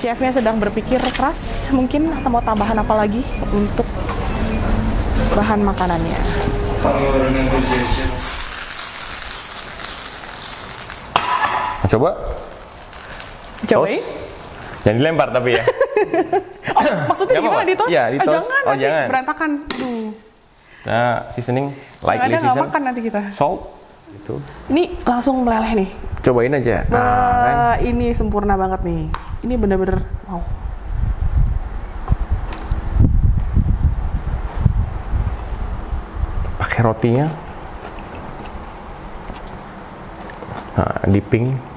chefnya sedang berpikir keras mungkin atau mau tambahan apa lagi untuk bahan makanannya. Coba. Coba. Tos. Jangan dilempar tapi ya. Oh, maksudnya Nggak gimana apa-apa. di toast? Iya, di Ah, toast. jangan, Oh, nanti jangan. berantakan. Duh. Nah, seasoning Yang lightly ada nggak season. makan nanti kita. Salt. Gitu. Ini langsung meleleh nih. Cobain aja. Nah, kan. Wah, ini sempurna banget nih. Ini bener-bener wow. Pakai rotinya. Nah, dipping.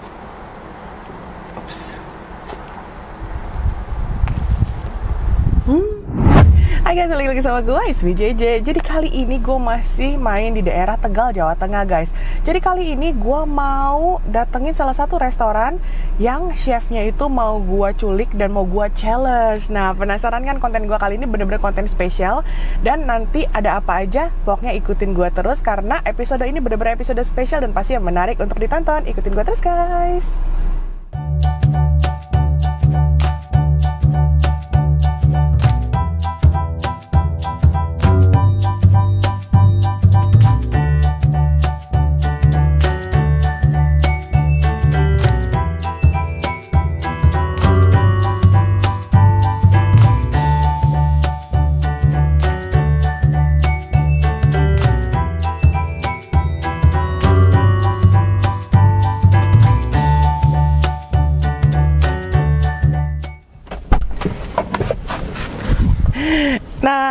Hai guys, balik lagi sama gue, SBJJ Jadi kali ini gue masih main di daerah Tegal, Jawa Tengah guys. Jadi kali ini gue mau datengin salah satu restoran Yang chefnya itu mau gue culik dan mau gue challenge. Nah penasaran kan konten gue kali ini bener-bener konten spesial. Dan nanti ada apa aja, pokoknya ikutin gue terus Karena episode ini bener-bener episode spesial dan pasti yang menarik untuk ditonton. Ikutin gue terus guys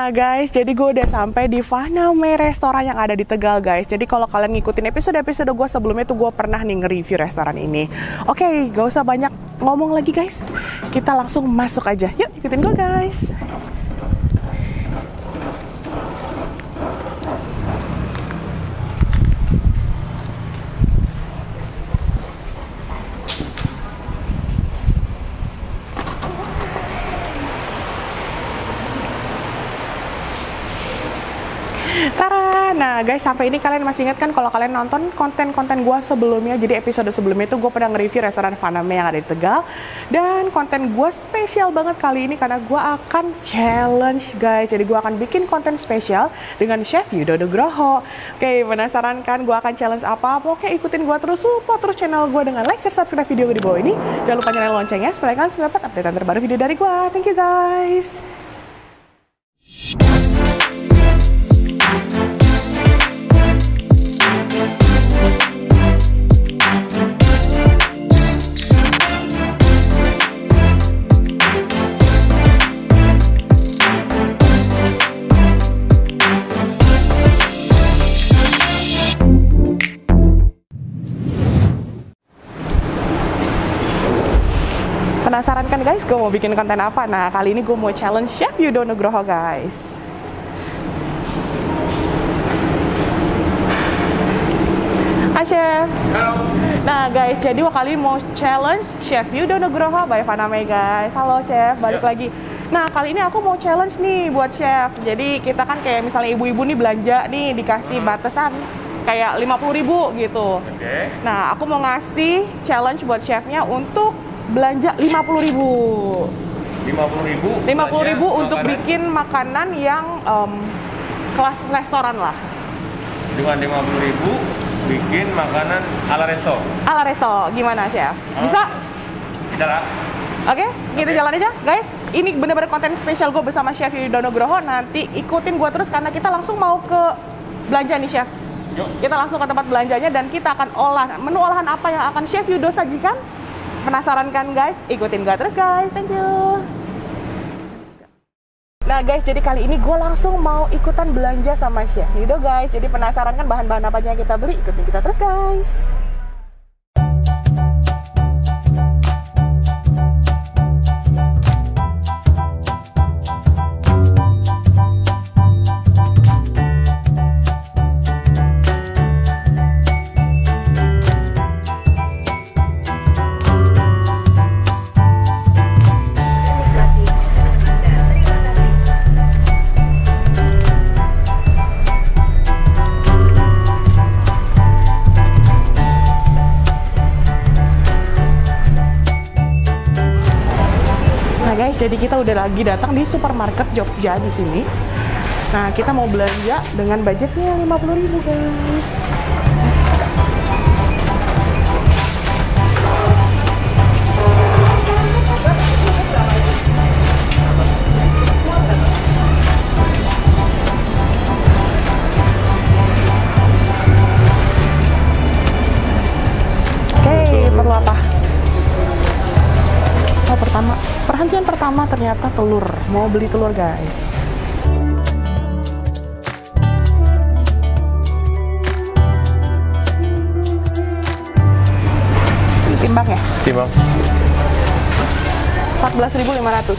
Nah guys, jadi gue udah sampai di Vaname restoran yang ada di Tegal guys. Jadi kalau kalian ngikutin episode-episode gue sebelumnya tuh gue pernah nih nge-review restoran ini. Oke, gak usah banyak ngomong lagi guys. Kita langsung masuk aja. Yuk ikutin gue guys. Tara, nah guys sampai ini kalian masih ingat kan kalau kalian nonton konten-konten gue sebelumnya, jadi episode sebelumnya itu gue pernah nge-review restoran Vaname yang ada di Tegal dan konten gue spesial banget kali ini karena gue akan challenge guys, jadi gue akan bikin konten spesial dengan Chef Yudo Nugroho. Oke, penasaran kan gue akan challenge apa? Pokoknya ikutin gue terus, support terus channel gue dengan like, share, subscribe video di bawah ini. Jangan lupa nyalain loncengnya supaya kalian dapat update terbaru video dari gue. Thank you guys. Gue mau bikin konten apa? Nah, kali ini gue mau challenge Chef Yudo Nugroho guys. Hai Chef. Nah guys, jadi kali ini mau challenge Chef Yudo Nugroho by Vaname guys. Halo Chef, balik lagi. Nah kali ini aku mau challenge nih buat Chef. Jadi kita kan kayak misalnya ibu-ibu nih belanja nih dikasih batasan kayak 50.000 ribu gitu. Oke. Nah, aku mau ngasih challenge buat chefnya untuk belanja 50.000 ribu. 50 ribu. 50.000 ribu untuk bikin makanan yang em, kelas restoran lah. Dengan 50 ribu bikin makanan ala resto. Ala resto, gimana chef? Bisa? Bisa lah. Oke, kita Oke. jalan aja, guys. Ini bener-bener konten spesial gue bersama Chef Yudono Groho. Nanti ikutin gue terus karena kita langsung mau ke belanja nih, Chef. Yuk. Kita langsung ke tempat belanjanya dan kita akan olah menu olahan apa yang akan Chef Yudo sajikan. Penasaran kan, guys? Ikutin gue terus, guys. Thank you. Nah guys, jadi kali ini gue langsung mau ikutan belanja sama Chef Yudo guys. Jadi penasaran kan bahan-bahan apa aja yang kita beli? Ikutin kita terus guys. Jadi kita udah lagi datang di supermarket Jogja di sini. Nah, kita mau belanja dengan budgetnya 50.000 guys. Pertama ternyata telur. Mau beli telur, guys. Timbang ya? Timbang. 14.500.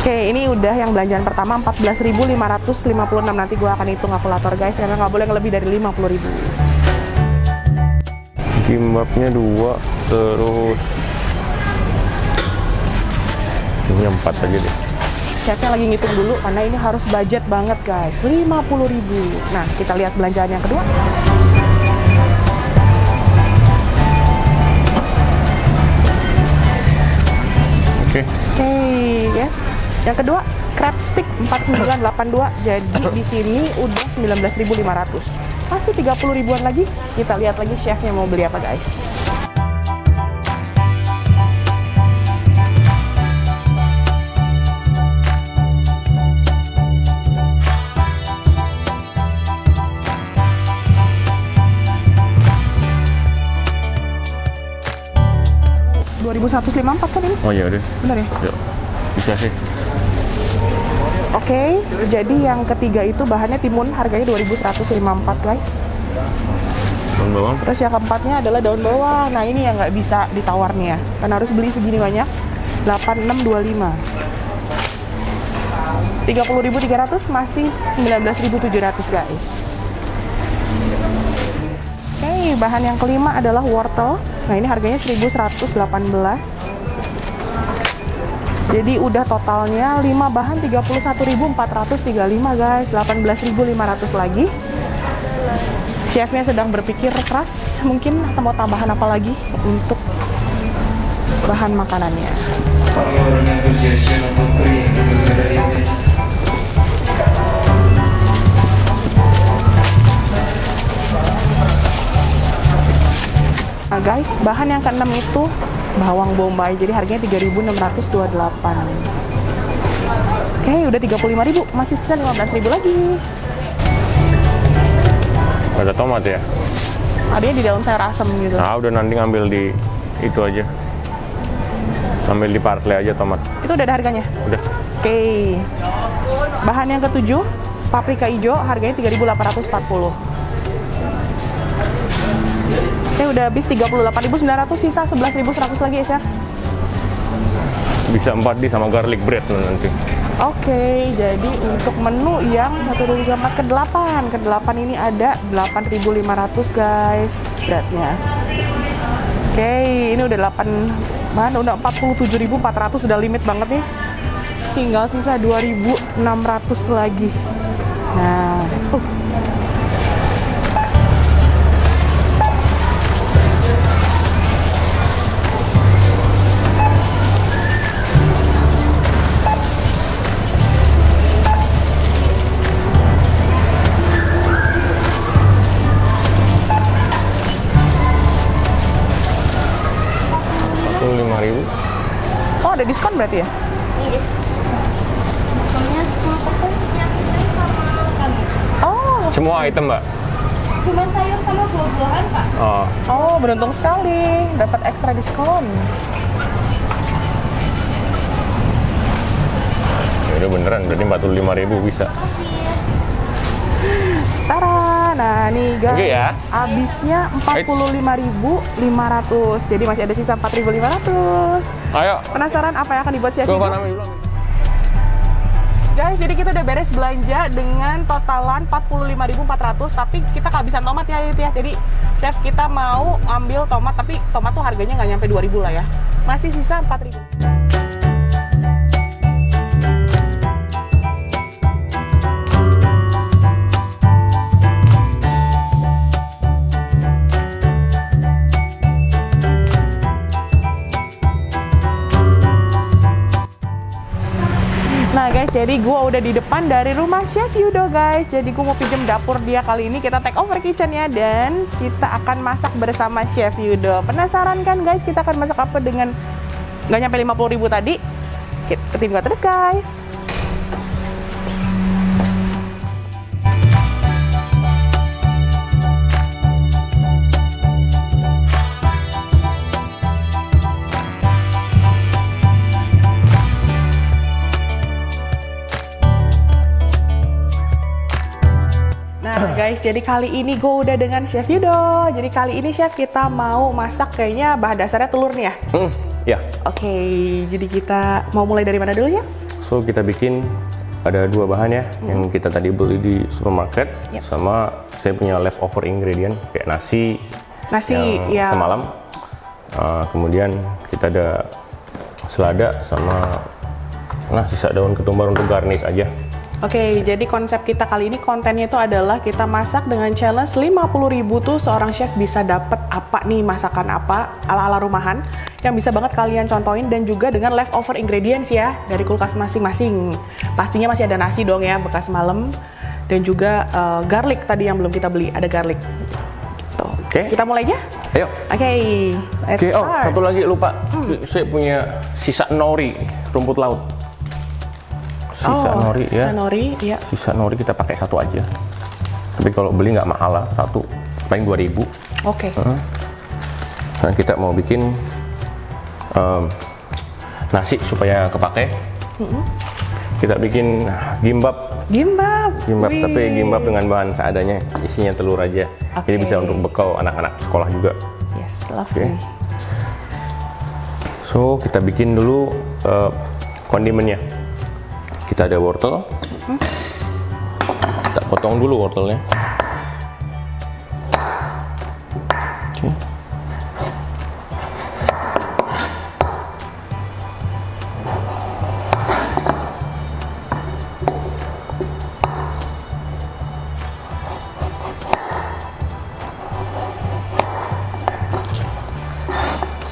Oke, ini udah yang belanjaan pertama 14.556 nanti gue akan hitung kalkulator guys karena nggak boleh lebih dari 50.000. Kimbapnya dua, terus ini empat aja deh. Chefnya lagi ngitung dulu karena ini harus budget banget guys. 50.000 Nah kita lihat belanjaan yang kedua. Oke. Oke yes. Yang kedua crab stick 4982 Jadi di sini udah 19.500 Masih 30 ribuan lagi. Kita lihat lagi chefnya mau beli apa guys Dua ribu kan ini? Oh iya udah. Bener ya? Yuk. Bisa sih. Oke, jadi yang ketiga itu bahannya timun, harganya 2154 guys. Daun bawang. Terus yang keempatnya adalah daun bawang. Nah ini yang nggak bisa ditawar nih ya, karena harus beli segini banyak. 8625. 30.300 masih 19.700 guys. Oke, bahan yang kelima adalah wortel. Nah ini harganya 1118. Jadi udah totalnya 5 bahan 31.435 guys, 18.500 lagi. Chefnya sedang berpikir keras, mungkin mau tambahan apa lagi untuk bahan makanannya. Nah guys, bahan yang keenam itu bawang bombay, jadi harganya 3.628. Oke, udah 35.000, masih sisa 15.000 lagi. Ada tomat ya. Adanya di dalam sayur asem gitu. Nah udah nanti ngambil di itu aja. Ambil di parsley aja tomat. Itu udah ada harganya. Udah. Oke. Bahan yang ketujuh, paprika hijau harganya 3.840. Udah habis 38.900, sisa 11.100 lagi ya, Chef. Bisa 4 di sama garlic bread nanti. Oke, jadi untuk menu yang 1, 2, 3, 4 ke 8 Ke 8 ini ada 8.500 guys beratnya Oke, ini udah 8 bahan udah 47.400 udah limit banget nih Tinggal sisa 2.600 lagi Nah, diskon berarti ya? Diskonnya semua pokoknya sama kami. Oh, Semua item mbak. Cuma sayur sama buah-buahan, Pak. Oh, oh beruntung sekali dapat ekstra diskon ya udah beneran. Berarti empat puluh lima ribu bisa. Tara, nah nih guys, Oke ya. habisnya 45.500, jadi masih ada sisa 4.500. Ayo. Penasaran apa yang akan dibuat chef Ibu? Guys, jadi kita udah beres belanja dengan totalan 45.400, tapi kita kehabisan tomat ya, Yut, ya. Jadi chef kita mau ambil tomat, tapi tomat tuh harganya nggak nyampe 2.000 lah ya. Masih sisa 4.000. jadi gue udah di depan dari rumah Chef Yudo guys. Jadi gue mau pinjem dapur dia kali ini. Kita take over kitchennya dan kita akan masak bersama Chef Yudo. Penasaran kan guys kita akan masak apa dengan nggak nyampe 50 ribu tadi? Kita gue terus guys. Guys, jadi kali ini gue udah dengan Chef Yudo. Jadi kali ini Chef kita mau masak kayaknya bahan dasarnya telur nih ya. Hmm, ya. Oke, jadi kita mau mulai dari mana dulu ya? So kita bikin ada dua bahan ya yang kita tadi beli di supermarket Yep. sama saya punya leftover ingredient kayak nasi Nasi yang ya. semalam. Uh, kemudian kita ada selada sama nah sisa daun ketumbar untuk garnish aja. Oke, jadi konsep kita kali ini kontennya itu adalah kita masak dengan challenge 50.000 tuh seorang chef bisa dapat apa nih masakan apa ala-ala rumahan yang bisa banget kalian contohin dan juga dengan leftover ingredients ya dari kulkas masing-masing. Pastinya masih ada nasi dong ya bekas malam dan juga eh, garlic tadi yang belum kita beli, ada garlic. Gitu. Oke. Kita mulai aja? Ayo. Oke, let's Oke, oh start. satu lagi lupa. Saya punya sisa nori rumput laut. Sisa Oh, nori ya. Sisa nori, ya. Sisa nori kita pakai satu aja. Tapi kalau beli nggak mahal lah, satu paling 2000. Oke. Dan kita mau bikin em, nasi supaya kepake. Kita bikin gimbap, Gimbap. gimbap Wih. tapi gimbap dengan bahan seadanya, isinya telur aja. Jadi Oke. bisa untuk bekal anak-anak sekolah juga. Yes, lovely. So kita bikin dulu eh, kondimennya. Kita ada wortel. Kita potong dulu wortelnya.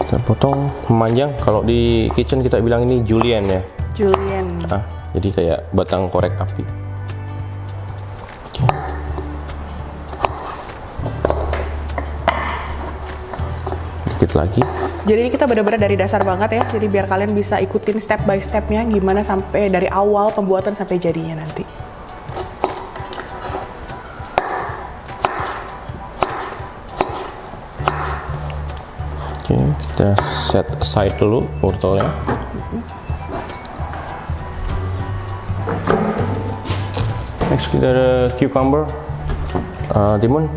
Kita potong memanjang. Kalau di kitchen kita bilang ini julienne ya. Julian. Jadi kayak batang korek api. Oke. Dikit lagi. Jadi ini kita benar-benar dari dasar banget ya. Jadi biar kalian bisa ikutin step by stepnya gimana sampai dari awal pembuatan sampai jadinya nanti. Oke, kita set aside dulu wortelnya. Next kita ada cucumber, uh, timun.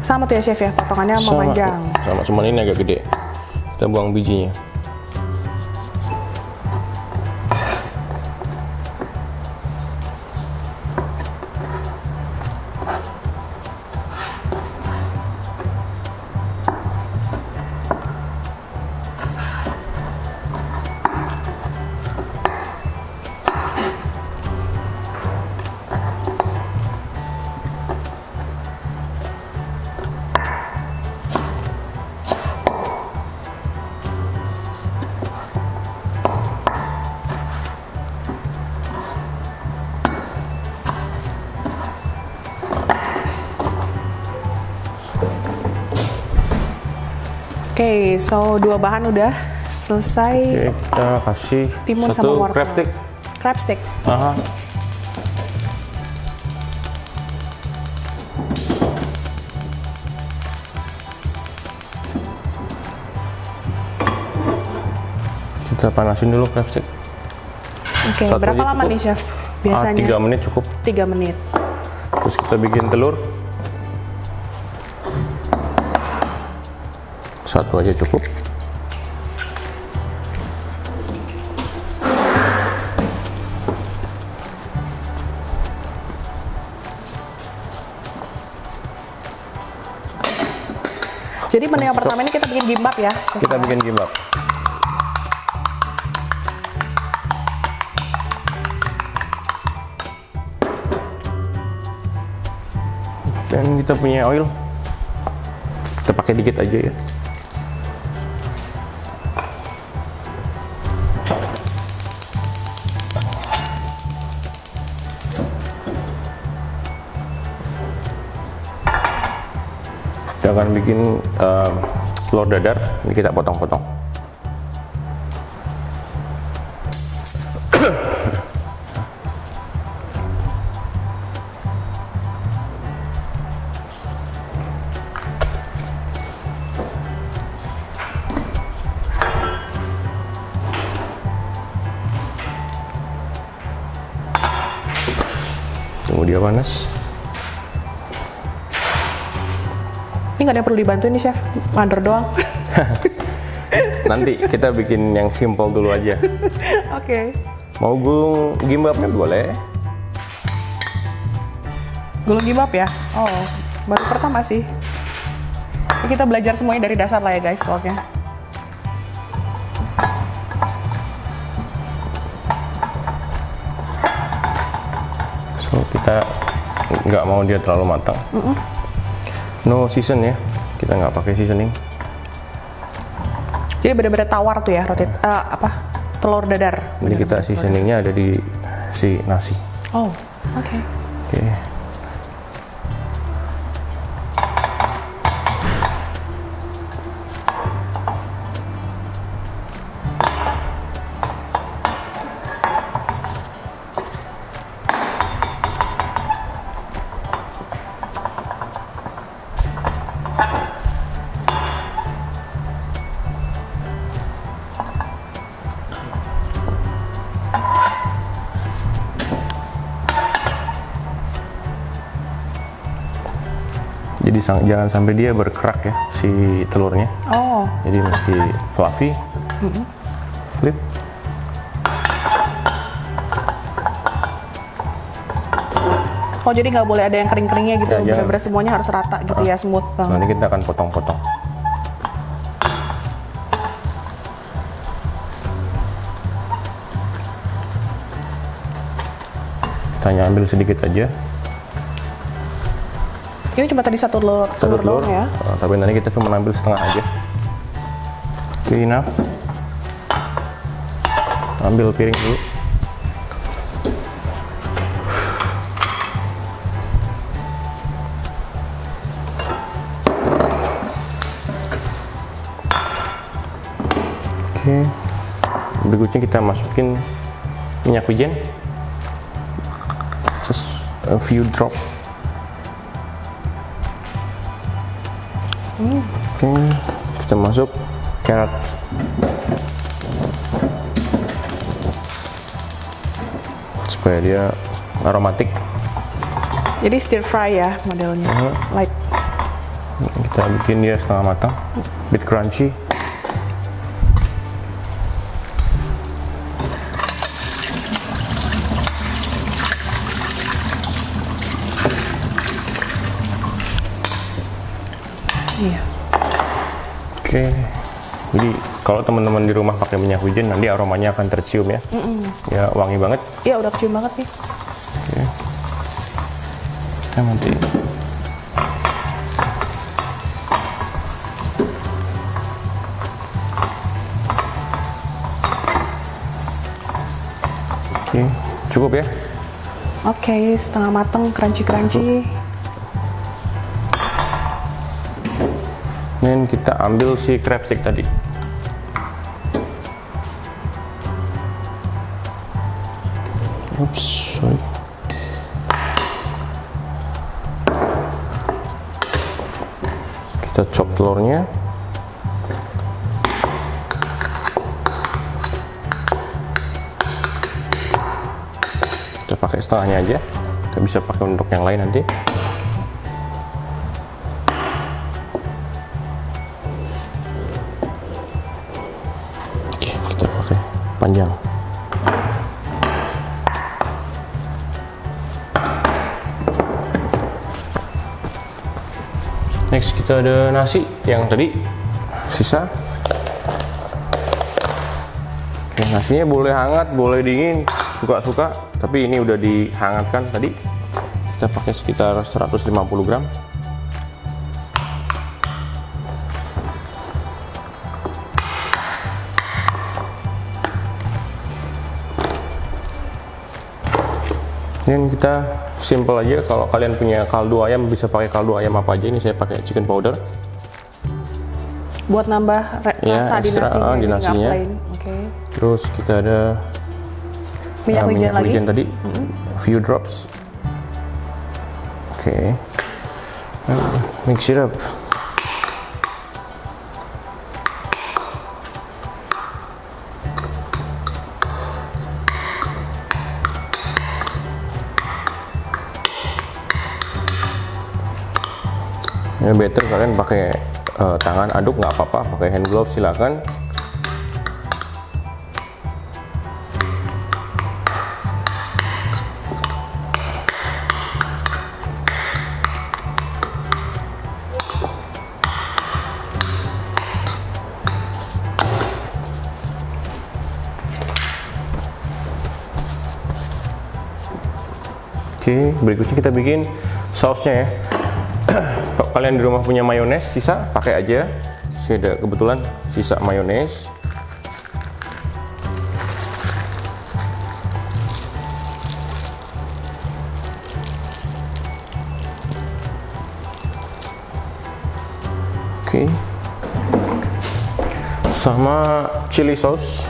Sama tuh ya chef ya, potongannya memanjang. sama, cuman ini agak gede. Kita buang bijinya. So dua bahan udah selesai. Oke, kita kasih Timun satu sama wortel. crab stick. Crab stick. Aha. Kita panasin dulu crab stick. Oke, Satu berapa lama cukup. nih chef? Ah, Biasanya tiga menit cukup. tiga menit. Terus kita bikin telur. Satu aja cukup. Jadi menu yang pertama ini kita bikin gimbap ya. Kita bikin gimbap. Dan kita punya oil. Kita pakai dikit aja ya. Akan bikin eh, telur dadar. Ini kita potong-potong. Nggak ada yang perlu dibantu nih chef, mandor doang. Nanti kita bikin yang simple dulu aja. Oke. Mau gulung gimbapnya boleh. Gulung gimbap ya? Oh, baru pertama sih. Kita belajar semuanya dari dasar lah ya guys pokoknya. So kita nggak mau dia terlalu matang. No season ya. Kita nggak pakai seasoning. Jadi benar-benar tawar tuh ya roti eh, apa telur dadar. Jadi kita seasoningnya ada di si nasi. Oh, oke. Oke. Jadi jangan sampai dia berkerak ya si telurnya. Oh, Jadi mesti fluffy. Flip. oh jadi nggak boleh ada yang kering-keringnya gitu. Ya. Benar-benar semuanya harus rata gitu ya, smooth banget. Nanti kita akan potong-potong. Kita hanya ambil sedikit aja. Ini cuma tadi satu telur, Satu telur, telur. ya. Uh, tapi nanti kita cuma ambil setengah aja. Oke, enough. Ambil piring dulu. Oke. Berikutnya kita masukin minyak wijen. Just a few drop. Oke, kita masuk carrot. Supaya dia aromatik. Jadi stir fry ya modelnya. Like Kita bikin dia setengah matang, bit crunchy. Oke. Jadi kalau teman-teman di rumah pakai minyak wijen nanti aromanya akan tercium ya. Ya wangi banget. Iya udah kecium banget nih. Kita nanti Oke, cukup ya. Oke, setengah mateng, crunchy-crunchy. Kita ambil si crab stick tadi. Sorry. Kita chop telurnya. Kita pakai setengahnya aja. Kita bisa pakai untuk yang lain nanti. Kita ada nasi yang tadi sisa. Oke, nasinya boleh hangat, boleh dingin, suka-suka. Tapi ini udah dihangatkan tadi. Kita pakai sekitar 150 gram. Ini kita simple aja. Kalau kalian punya kaldu ayam bisa pakai kaldu ayam apa aja. Ini saya pakai chicken powder. Buat nambah Ya, rasa di ekstra, nasinya, ah, di nasinya. Oke. Terus kita ada Minyak wijen lagi. wijen tadi, few drops. Oke, Ah, mix it up. Ya better kalian pakai eh, tangan aduk nggak apa-apa, pakai hand glove silakan. Oke, berikutnya kita bikin sausnya ya. Kalian di rumah punya mayones sisa, pakai aja. Saya ada kebetulan sisa mayones. Oke. Sama chili sauce.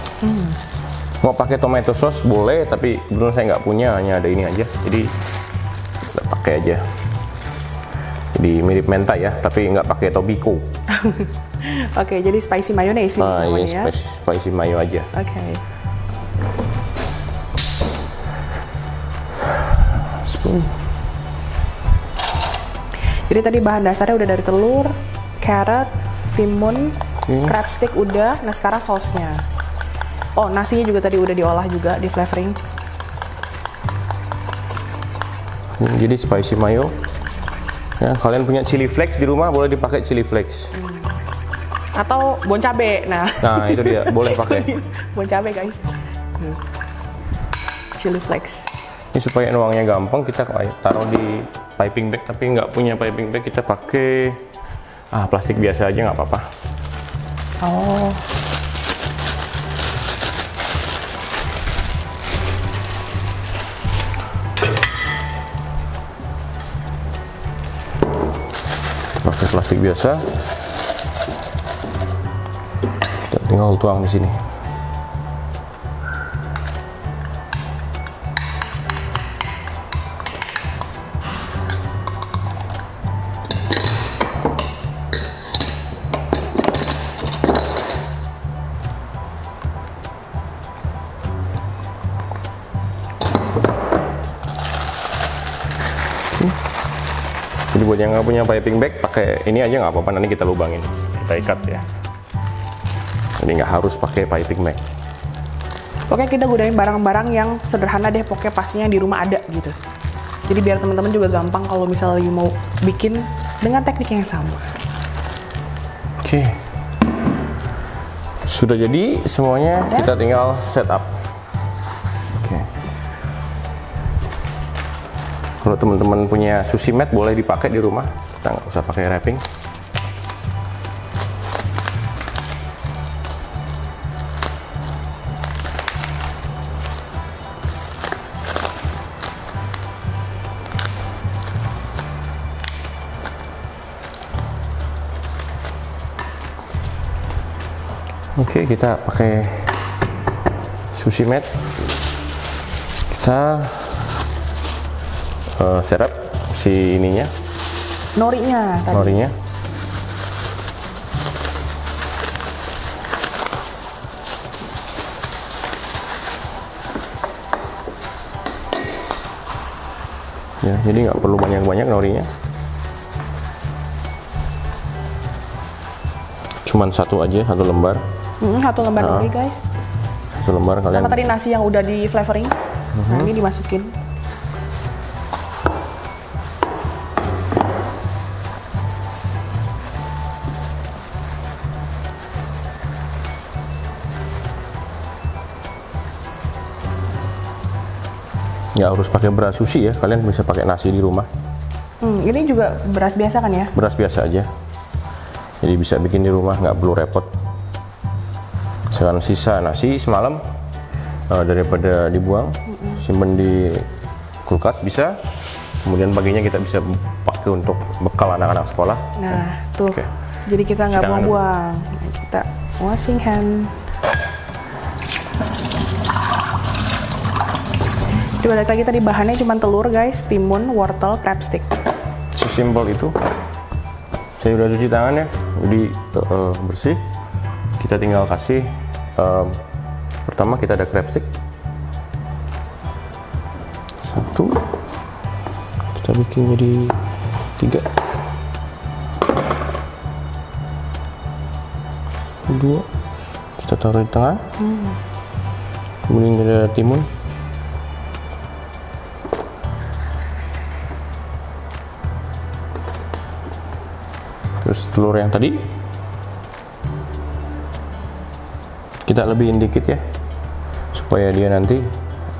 Mau pakai tomato sauce boleh, tapi belum saya nggak punya, hanya ada ini aja. Jadi kita pakai aja. Jadi mirip mentai ya, tapi nggak pakai tobiko. Oke, jadi spicy mayonnaise ini Nah, ini namanya ya. spicy, spicy mayo aja. Oke. Spoon. Jadi tadi bahan dasarnya udah dari telur, carrot, timun, Oke. crab stick udah. Nah sekarang sausnya. Oh nasinya juga tadi udah diolah juga di flavoring. Jadi spicy mayo. Ya, kalian punya chili flakes di rumah boleh dipakai chili flakes. Atau bon cabe. Nah, Nah itu dia boleh pakai. bon cabe guys. Hmm. Chili flakes. Ini supaya nuangnya gampang kita taruh di piping bag tapi nggak punya piping bag kita pakai ah plastik biasa aja nggak apa-apa. Oh. Pakai plastik biasa. Kita tinggal tuang di sini nggak punya piping bag, pakai ini aja nggak apa-apa. Nanti kita lubangin, kita ikat ya. Jadi nggak harus pakai piping bag. Oke kita gunain barang-barang yang sederhana deh, pokoknya pastinya di rumah ada gitu. Jadi biar teman-teman juga gampang kalau misalnya mau bikin dengan teknik yang sama. Oke. Sudah jadi semuanya, kita tinggal setup. Kalau teman-teman punya sushi mat boleh dipakai di rumah. Kita nggak usah pakai wrapping. Oke, kita pakai sushi mat. Kita eh, serap si ininya, Norinya tadi. norinya. Ya, jadi nggak perlu banyak-banyak norinya. Cuman satu aja, satu lembar. Hmm, satu lembar Ah. nori guys. Satu lembar kalian. Sama tadi nasi yang udah di flavoring. Nah ini dimasukin. Nggak harus pakai beras sushi ya kalian bisa pakai nasi di rumah Hmm, ini juga beras biasa kan ya? beras biasa aja jadi bisa bikin di rumah nggak perlu repot sekarang sisa nasi semalam eh, daripada dibuang simpen di kulkas bisa. Kemudian paginya kita bisa pakai untuk bekal anak-anak sekolah. Nah, tuh. Oke. Jadi kita nggak buang-buang. Nah, Kita washing hand. Balik lagi tadi bahannya cuma telur guys, timun, wortel, crab stick. Sesimpel itu. Saya udah cuci tangan ya, jadi eh, bersih. Kita tinggal kasih. em, pertama kita ada crab stick. Satu. Kita bikin jadi tiga. Dua. Kita taruh di tengah. Kemudian ada timun. Telur yang tadi. Kita lebihin dikit ya supaya dia nanti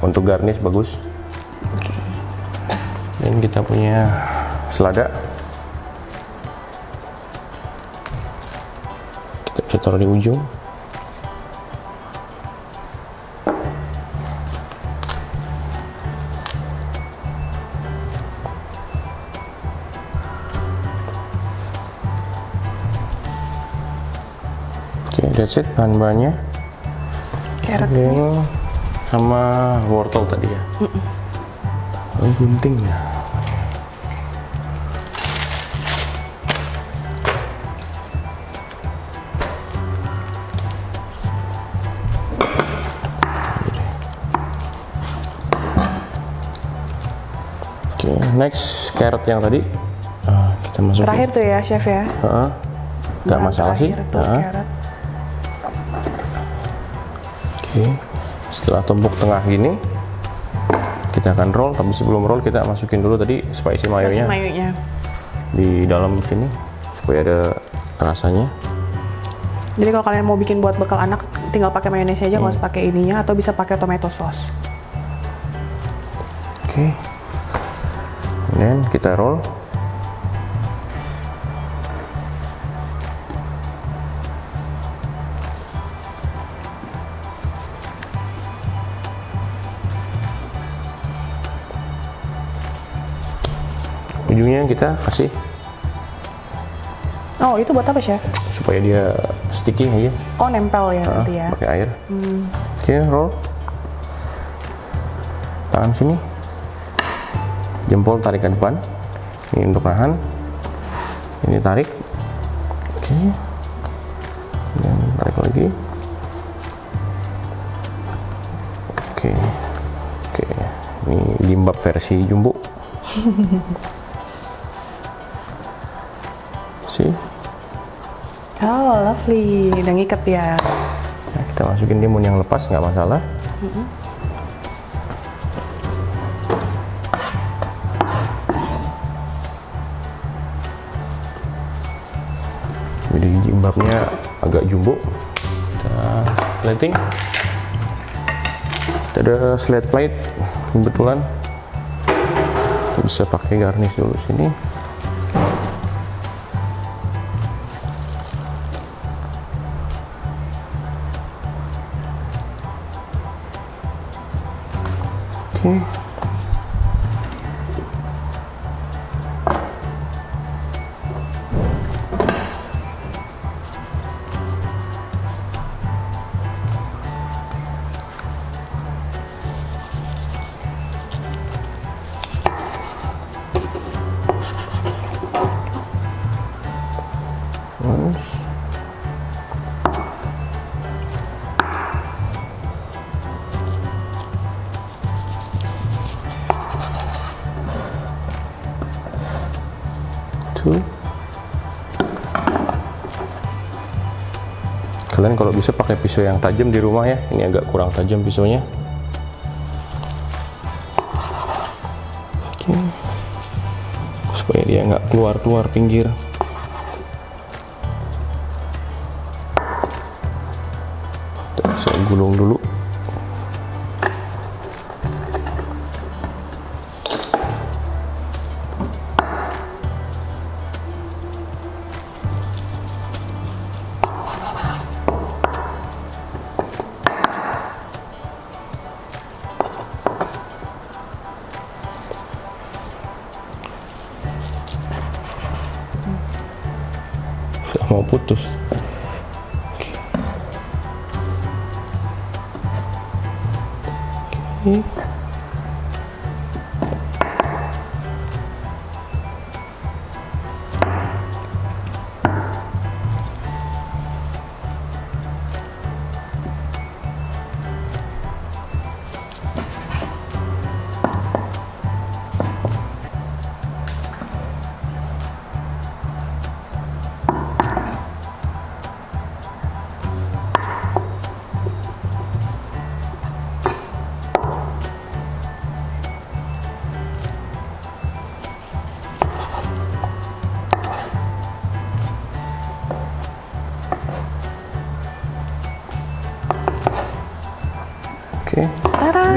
untuk garnish bagus. Dan kita punya selada. Kita bisa taruh di ujung oke that's it bahan-bahannya Carrot. Yang sama wortel tadi ya. Oh, gunting ya. Oke, next carrot yang tadi Ah, kita masukin. Terakhir tuh ya, chef ya. Heeh. Nggak Bahan masalah sih. Tuh, Heeh. carrot. Oke, setelah tumpuk tengah gini, kita akan roll. Tapi sebelum roll kita masukin dulu tadi spicy mayonya mayunya. di dalam sini supaya ada rasanya. Jadi kalau kalian mau bikin buat bekal anak, tinggal pakai mayones aja, Hmm. nggak usah pakai ininya, atau bisa pakai tomato sauce. Oke, kemudian kita roll. Ujungnya kita kasih Oh, itu buat apa chef? supaya dia sticky aja. Oh, nempel ya Ah, nanti ya. pakai air. Oke, roll. Tangan sini. Jempol tarik ke depan. Ini untuk nahan. Ini tarik. Oke. Dan tarik lagi. Oke. Oke. Ini gimbap versi jumbo. Sih. Oh, lovely. Udah ngikat ya. Nah, kita masukin timun yang lepas nggak masalah. Jadi jimbabnya agak jumbo. Kita plating. Kita ada slide plate kebetulan. Kita bisa pakai garnish dulu sini. Oke. Terus. Pisau yang tajam di rumah ya. Ini agak kurang tajam pisaunya. Oke. Supaya dia nggak keluar-keluar pinggir.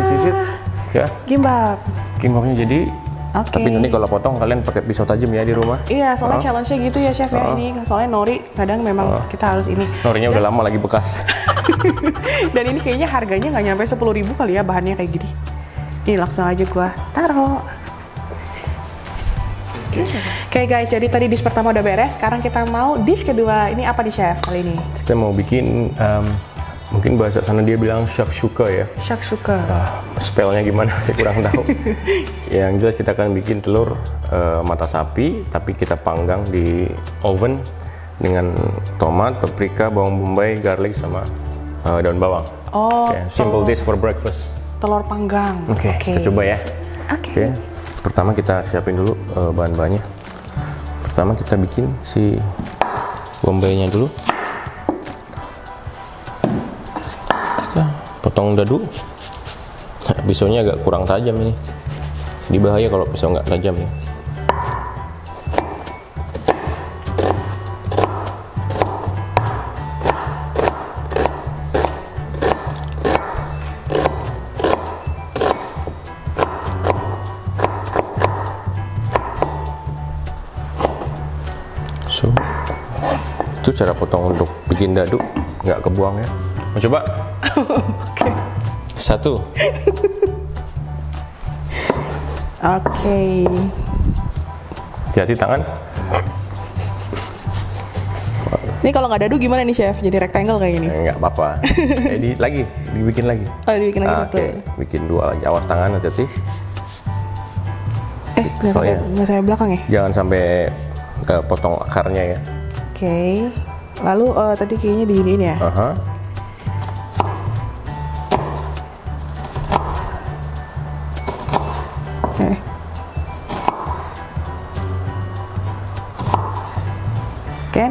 Disisit ya. Gimbal. Kimbapnya jadi Oke. tapi nanti kalau potong kalian pakai pisau tajam ya di rumah. Iya, soalnya Oh. challenge-nya gitu ya chef ya Oh. ini. Soalnya nori kadang memang Oh. kita harus ini. Norinya udah lama lagi bekas. Dan ini kayaknya harganya nggak nyampe 10.000 ribu kali ya bahannya kayak gini. Ini langsung aja gua taruh. Oke guys, jadi tadi dish pertama udah beres. Sekarang kita mau dish kedua. Ini apa nih chef kali ini? Kita mau bikin em, mungkin bahasa sana dia bilang shakshuka ya. Shakshuka. Ah, spellnya gimana saya kurang tahu. Yang jelas kita akan bikin telur eh, mata sapi, tapi kita panggang di oven dengan tomat, paprika, bawang bombay, garlic sama eh, daun bawang. Oh, Oke, simple dish for breakfast. telur panggang. Oke, kita coba ya. Oke. Oke. Pertama kita siapin dulu eh, bahan-bahannya. Pertama kita bikin si bombaynya dulu. Potong dadu. Pisaunya agak kurang tajam ini. Ini bahaya kalau pisau nggak tajam ya. So, itu cara potong untuk bikin dadu, nggak kebuang ya. Mau coba? Oke. Satu. Oke. Hati-hati tangan. Ini kalau nggak dadu gimana nih chef? Jadi rectangle kayak gini. Eh, nggak apa-apa. Jadi lagi, dibikin lagi. Oh, dibikin lagi Ah, satu. Oke, bikin dua aja. Awas tangan hati-hati. Eh, nggak sampai, Soalnya- nggak sampai belakang ya? Jangan sampai eh, potong akarnya ya. Oke. Lalu eh, tadi kayaknya diginiin ya? Aha. Oke.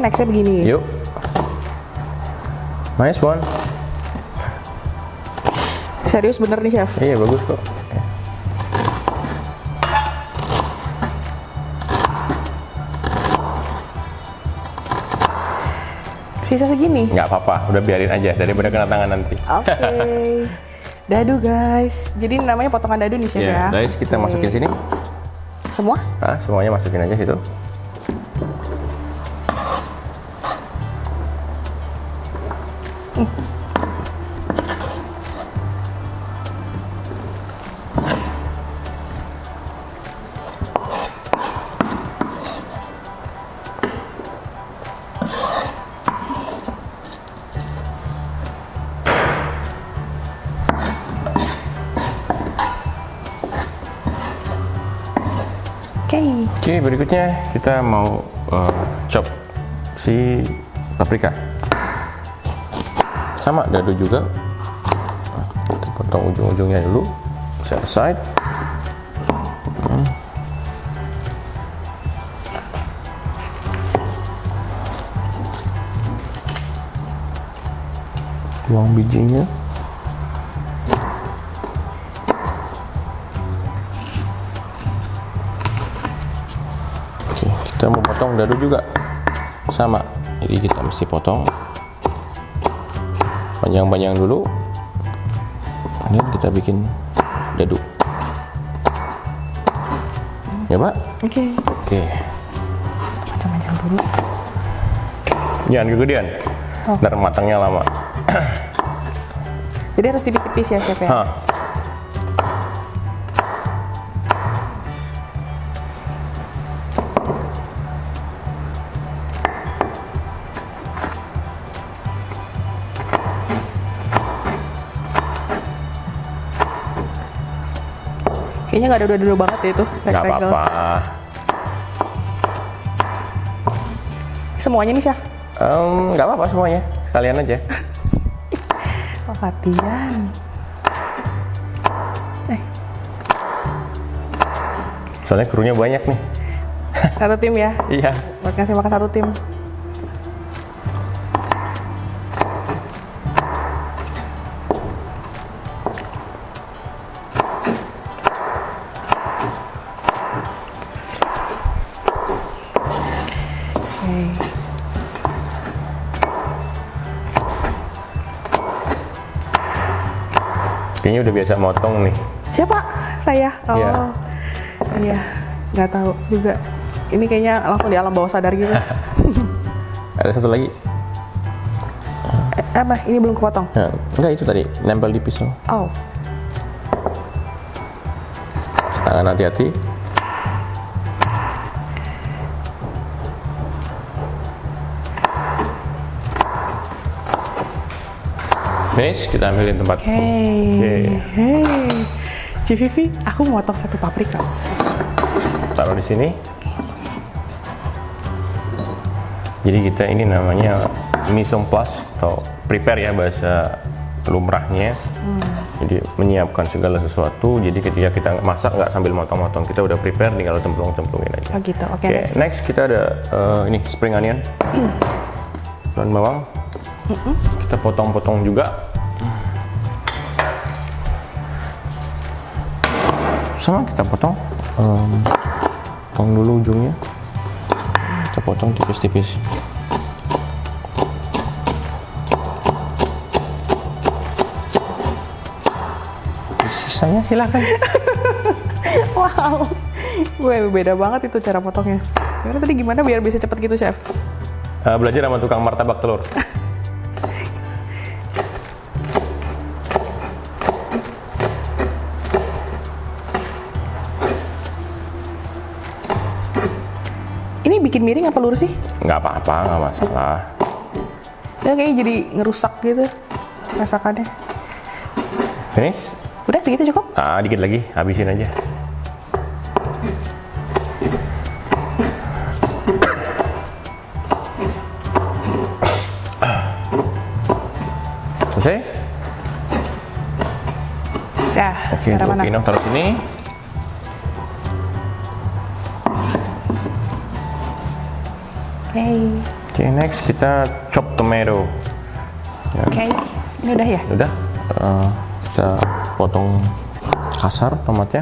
Oke, nextnya begini. Yuk. Nice one. Serius bener nih chef? Iya bagus kok. Sisa segini. Nggak apa-apa, udah biarin aja daripada kena tangan nanti. Oke. Dadu guys. Jadi namanya potongan dadu nih chef Ya, ya. guys kita Oke. masukin sini. Semua? Nah, semuanya masukin aja situ. Berikutnya kita mau eh, chop si paprika. Sama dadu juga. Kita potong ujung-ujungnya dulu. Set aside. Hmm. Buang bijinya. Potong dadu juga sama. Jadi kita mesti potong panjang-panjang dulu. Ini kita bikin dadu. Ya, Pak? Oke. Oke. Macam-macam dulu. Jangan kegedean. Ntar matangnya lama. Jadi harus tipis-tipis ya chef ya? Hah. Kayaknya nggak ada dua-dua banget ya itu. Nggak apa-apa. Semuanya nih chef. Em, Nggak apa-apa semuanya. Sekalian aja. Oh, latihan. Eh, Soalnya krunya banyak nih. satu tim ya. Iya. Buat ngasih makan satu tim. Udah biasa motong nih. Siapa? Saya. Oh. Iya. Iya. Nggak tahu juga. Ini kayaknya langsung di alam bawah sadar gitu. Ada satu lagi. eh, apa? Ini belum kepotong. Nah, enggak itu tadi nempel di pisau. Oh. Tangan hati-hati. Finish, kita ambilin tempat. Hey. Oke. Hey. Civivi, aku mau potong satu paprika. Taruh di sini. Jadi kita ini namanya mise en place atau prepare ya bahasa lumrahnya. Jadi menyiapkan segala sesuatu. Jadi ketika kita masak nggak sambil motong-motong, kita udah prepare, tinggal cemplung-cemplungin aja. Oh gitu. Oke, Oke, next. next kita ada eh, ini spring onion, daun bawang. Kita potong-potong juga. Sama kita potong, em, potong dulu ujungnya. Kita potong tipis-tipis. Sisanya silakan. Wow. Gue beda banget itu cara potongnya. Gimana tadi gimana biar bisa cepet gitu, Chef? Eh, belajar sama tukang martabak telur. miring apa lurus sih? Nggak apa-apa, nggak masalah. Ya kayaknya jadi ngerusak gitu masakannya. Finish? Udah segitu cukup? Ah, dikit lagi, habisin aja. Selesai? Ya, Oke, untuk? Pino taruh sini. Oke. Oke, next kita chop tomato. Ya, Oke. Ini udah ya? Udah, eh, kita potong kasar tomatnya.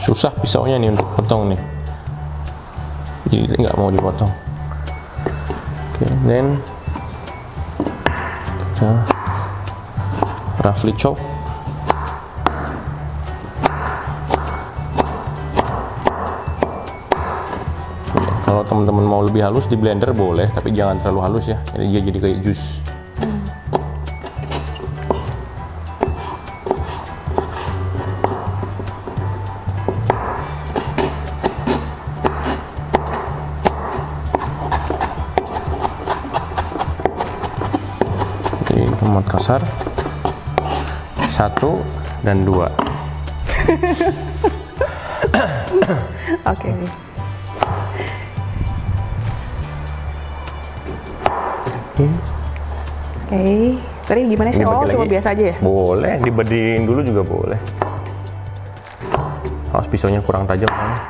Susah pisaunya nih untuk potong nih. Jadi nggak mau dipotong. Oke, then kita roughly chop. Kalau teman-teman mau lebih halus di blender boleh, tapi jangan terlalu halus ya. Jadi dia jadi kayak jus. Jadi tomat kasar satu dan dua. Oke. Oke. Tadi gimana sih? Oh, cuma lagi. biasa aja ya? Boleh, dibediin dulu juga boleh. Awas pisaunya kurang tajam kan?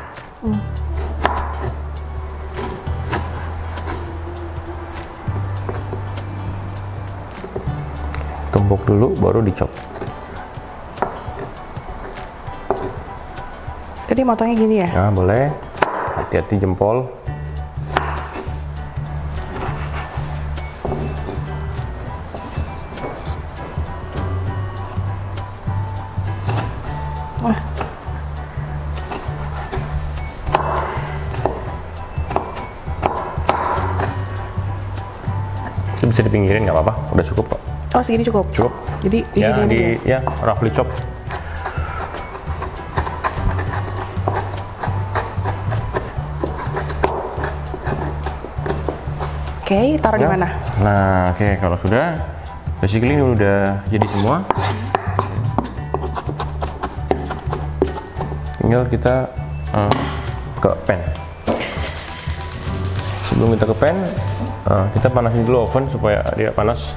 Tumbuk dulu, baru dicop. Tadi motongnya gini ya? Nah, boleh. Hati-hati jempol. Udah cukup kok. Oh, segini cukup? Cukup. Jadi, Ya, di ya roughly chop. Oke, taruh di Ya. mana? Nah, oke kalau sudah basically ini udah jadi semua tinggal kita eh, ke pan sebelum kita ke pan eh, kita panasin dulu oven supaya dia panas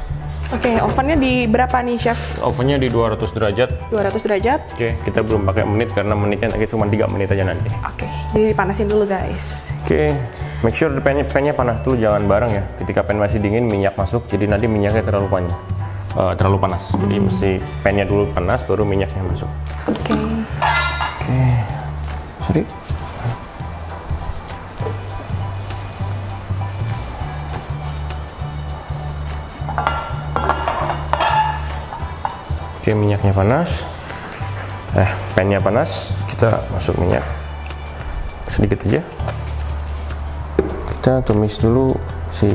Oke, ovennya di berapa nih chef? ovennya di 200 derajat 200 derajat. oke kita belum pakai menit karena menitnya nanti cuma 3 menit aja nanti Oke, jadi dipanasin dulu guys. Oke, make sure pannya, pannya panas dulu, jangan bareng ya. Ketika pan masih dingin, minyak masuk, jadi nanti minyaknya terlalu panas, terlalu panas. Jadi mesti pannya dulu panas, baru minyaknya masuk. Oke. Oke, sorry. Oke, minyaknya panas. Eh, pannya panas, kita masuk minyak sedikit aja. Kita tumis dulu si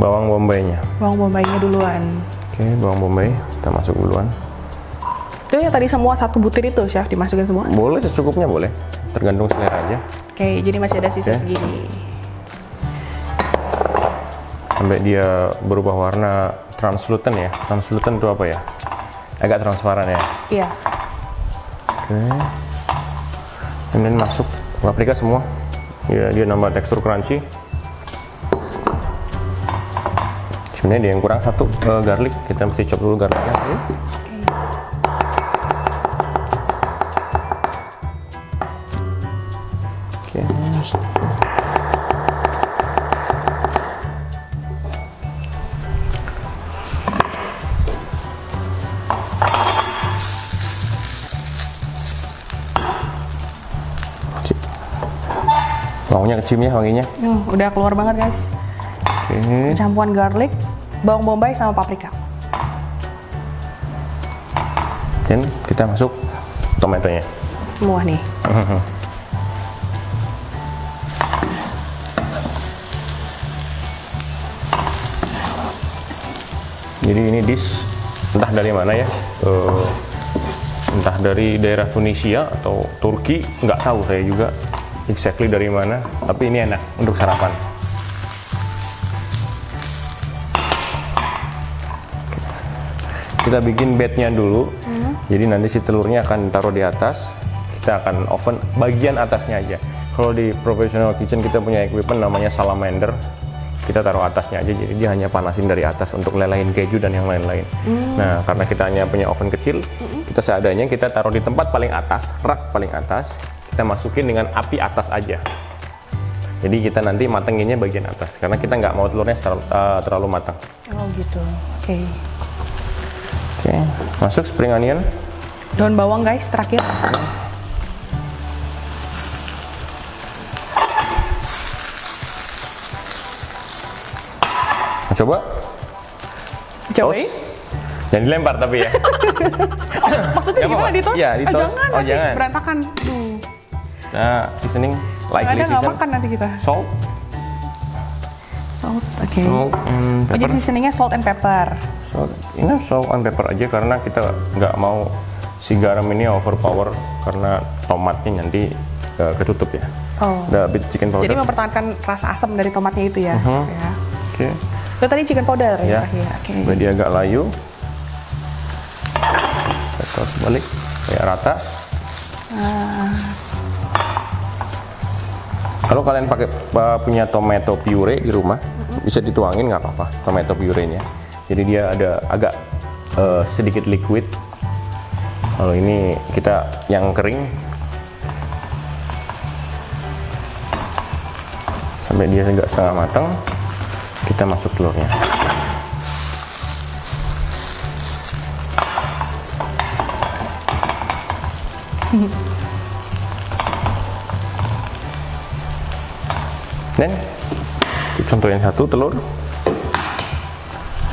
bawang bombaynya. Bawang bombaynya duluan. Oke, bawang bombay kita masuk duluan. Itu yang tadi semua satu butir itu chef dimasukin semua. Boleh secukupnya boleh, tergantung selera aja. Oke, jadi masih ada sisa Oke. segini. Sampai dia berubah warna translucent ya. Translucent itu apa ya? Agak transparan ya. Iya. Oke. Kemudian masuk paprika semua. Ya, dia nambah tekstur crunchy. Sebenarnya dia yang kurang satu eh, garlic. Kita mesti chop dulu garlicnya. Kecium ya wanginya. Oh, udah keluar banget guys. Oke. Campuran garlic, bawang bombay sama paprika. Dan kita masuk tomatonya. Semua nih. Jadi ini dish entah dari mana ya, eh, entah dari daerah Tunisia atau Turki, nggak tahu saya juga exactly dari mana. Tapi ini enak untuk sarapan. Kita bikin bednya dulu. Jadi nanti si telurnya akan taruh di atas. Kita akan oven bagian atasnya aja. Kalau di professional kitchen kita punya equipment namanya salamander. Kita taruh atasnya aja, jadi dia hanya panasin dari atas untuk lelehin keju dan yang lain-lain. Nah, karena kita hanya punya oven kecil, kita seadanya kita taruh di tempat paling atas, rak paling atas. Kita masukin dengan api atas aja. Jadi kita nanti matenginnya bagian atas, karena kita nggak mau telurnya terlalu, eh, terlalu matang. Oh gitu. Oke. Oke, masuk spring onion. Daun bawang guys terakhir. Nah, Coba. Coba. Toast. Jangan dilempar tapi ya. Maksudnya Nggak gimana di toast? Iya, di toast. jangan Oh, nanti jangan. berantakan. Duh. Nah, seasoning lightly Ada season. makan nanti kita? Salt, Salt. Oke. salt and Oh, jadi pepper. seasoningnya salt and pepper. Salt, ini salt and pepper aja karena kita nggak mau si garam ini overpower karena tomatnya nanti eh, ketutup ya. Oh. Ada bit chicken powder. Jadi mempertahankan rasa asam dari tomatnya itu ya. ya. Oke. Itu tadi chicken powder ya, Ya. Oke. Supaya dia agak layu. Kita balik kayak rata. Kalau kalian pakai uh, punya tomato puree di rumah, bisa dituangin nggak apa-apa tomato puree-nya. Jadi dia ada agak uh, sedikit liquid. Kalau ini kita yang kering sampai dia agak setengah matang, kita masuk telurnya. Dan contohin satu telur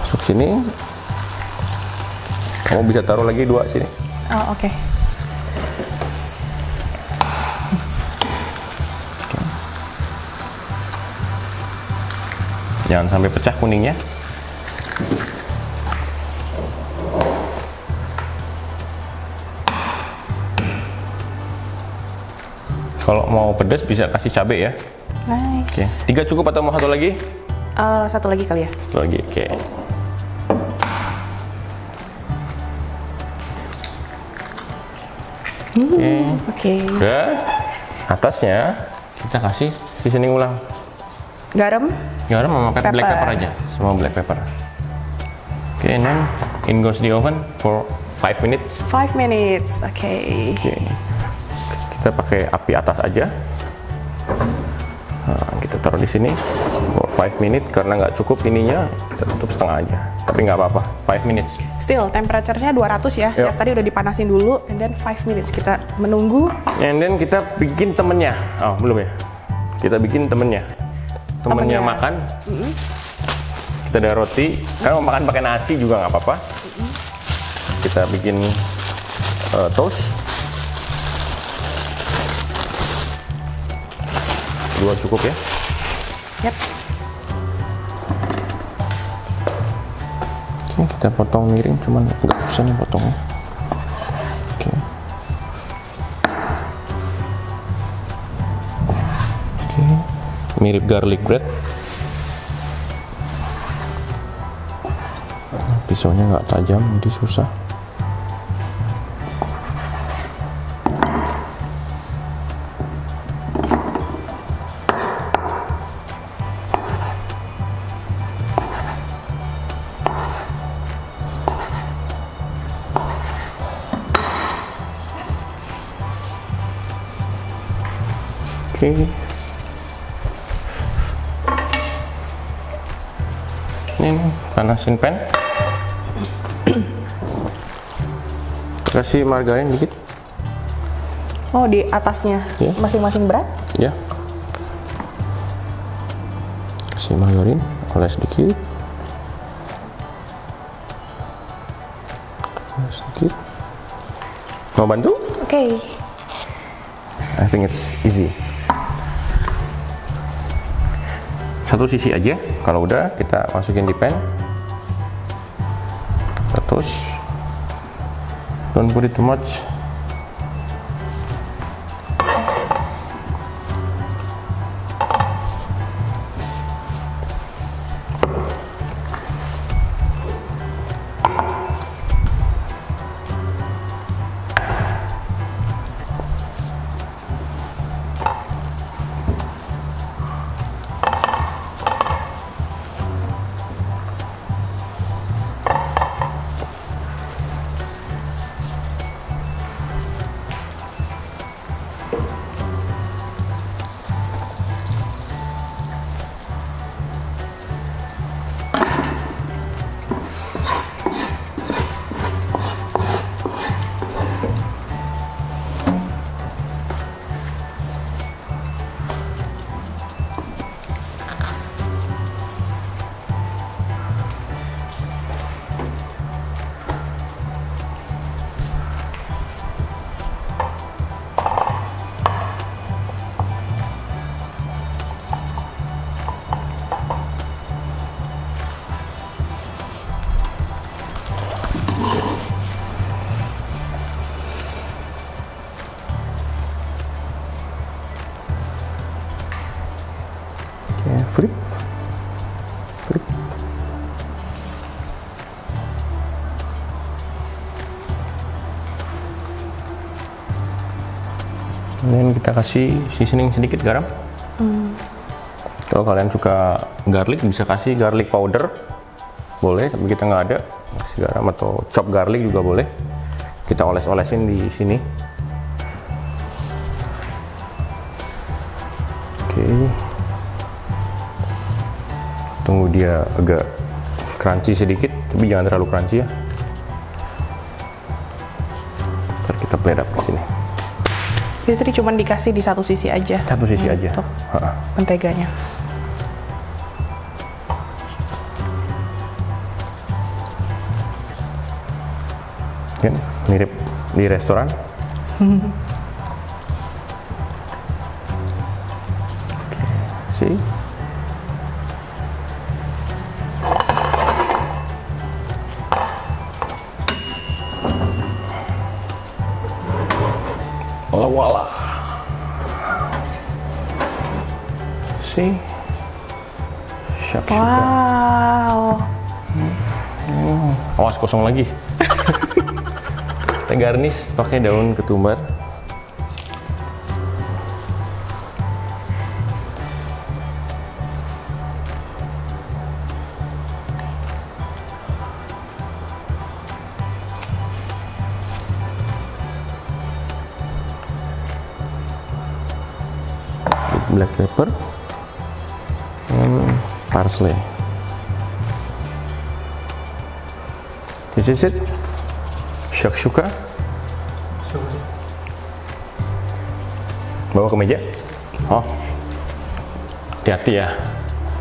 masuk sini. Kamu bisa taruh lagi dua sini. Oh, oke. Jangan sampai pecah kuningnya. Kalau mau pedas bisa kasih cabai ya. Nice. Okay. tiga cukup atau mau satu lagi? Uh, satu lagi kali ya. Satu lagi, oke. Okay. Oke. Okay. Oke. Okay. Atasnya kita kasih seasoning ulang. Garam. Garam sama pepper. black pepper aja, semua black pepper. Oke, okay, then in goes the oven for 5 minutes. 5 minutes. Oke. Okay. Oke. Okay. Kita pakai api atas aja. Taruh di sini for 5 minutes karena nggak cukup ininya, kita tutup setengah aja. Tapi nggak apa-apa, 5 minutes. Still temperature-nya 200 ya. Yuk. Chef tadi udah dipanasin dulu and then 5 minutes kita menunggu. And then kita bikin temennya. Oh, belum ya? Kita bikin temennya. Temennya Temennya. makan. Kita ada roti. Kalau mau makan pakai nasi juga nggak apa-apa. Kita bikin eh, toast. Dua cukup ya. Sini kita potong miring, cuman nggak susah nih potongnya. Oke. Oke. Mirip garlic bread. Pisaunya nggak tajam, jadi susah. Oke. Ini nih, panasin pan. Kasih margarin dikit. Oh, di atasnya Iya. masing-masing berat. Ya. Kasih margarin, oles dikit. Oles dikit. Mau bantu? Oke. I think it's easy. Satu sisi aja. Kalau udah kita masukin di pan. Terus don't put it too much. Oke, flip. Flip. Dan kita kasih seasoning sedikit garam. Kalau kalian suka garlic bisa kasih garlic powder, boleh. Tapi kita nggak ada kasih garam atau chop garlic juga boleh. Kita oles-olesin di sini. Dia agak crunchy sedikit, tapi jangan terlalu crunchy ya. Ntar kita blend up di sini. Jadi tadi cuma dikasih di satu sisi aja. Satu sisi aja. Menteganya. Kan mirip di restoran. lagi. Kita garnish pakai daun ketumbar. This is it. Shakshuka. Bawa ke meja. Oh, hati-hati ya.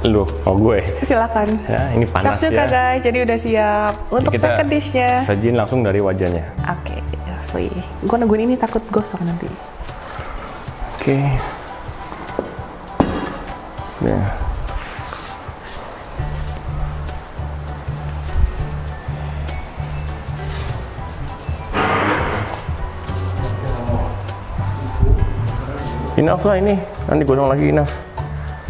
Lu, oh gue. Silakan. Ya, ini panas Shakshuka ya. guys, jadi udah siap untuk Kita second dish-nya. Sajin langsung dari wajahnya. Oke, lovely. Gue nungguin ini takut gosong nanti. Oke. Ya. Enough lah ini, nanti gosong lagi enough.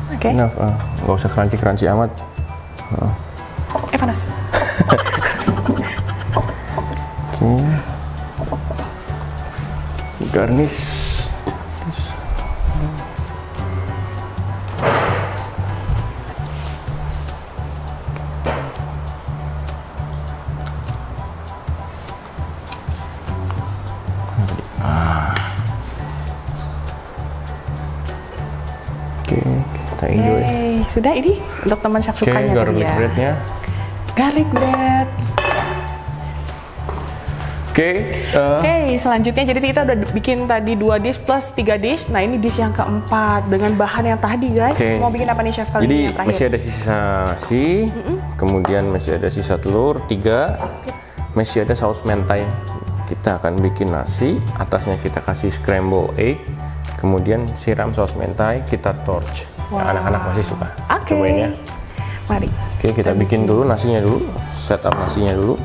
Oke. Enough, ah. nggak usah crunchy-crunchy amat. Eh panas. Oke. Garnish. Sudah ini untuk teman Oke, shaksukanya tadi garlic ya. breadnya. Garlic bread. Oke, eh, Oke, selanjutnya jadi kita udah bikin tadi dua dish plus tiga dish. Nah ini dish yang keempat dengan bahan yang tadi guys. Oke. Mau bikin apa nih chef kali Jadi ini terakhir? masih ada sisa nasi, kemudian masih ada sisa telur tiga, masih ada saus mentai. Kita akan bikin nasi, atasnya kita kasih scramble egg, kemudian siram saus mentai, kita torch. Yang Wow. Anak-anak masih suka. Oke. Cobain ya. Mari. Oke, kita bikin dulu nasinya dulu, setup nasinya dulu.